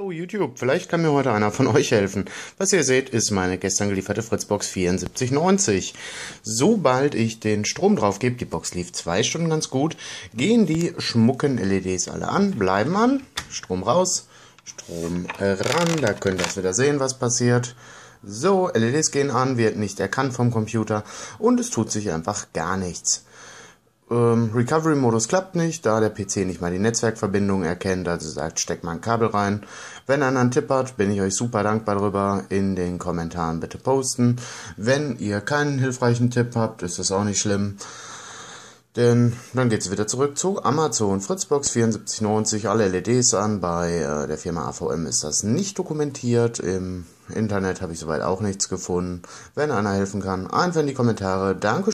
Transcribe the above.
Hallo YouTube, vielleicht kann mir heute einer von euch helfen. Was ihr seht, ist meine gestern gelieferte Fritzbox 7490. Sobald ich den Strom drauf gebe, die Box lief zwei Stunden ganz gut, gehen die schmucken LEDs alle an, bleiben an, Strom raus, Strom ran, da könnt ihr es wieder sehen, was passiert. So, LEDs gehen an, wird nicht erkannt vom Computer und es tut sich einfach gar nichts. Ähm, Recovery-Modus klappt nicht, da der PC nicht mal die Netzwerkverbindung erkennt, also sagt, steck mal ein Kabel rein. Wenn einer einen Tipp hat, bin ich euch super dankbar darüber. In den Kommentaren bitte posten. Wenn ihr keinen hilfreichen Tipp habt, ist das auch nicht schlimm. Denn dann geht es wieder zurück zu Amazon. Fritzbox 7490, alle LEDs an. Bei äh, der Firma AVM ist das nicht dokumentiert. Im Internet habe ich soweit auch nichts gefunden. Wenn einer helfen kann, einfach in die Kommentare. Danke.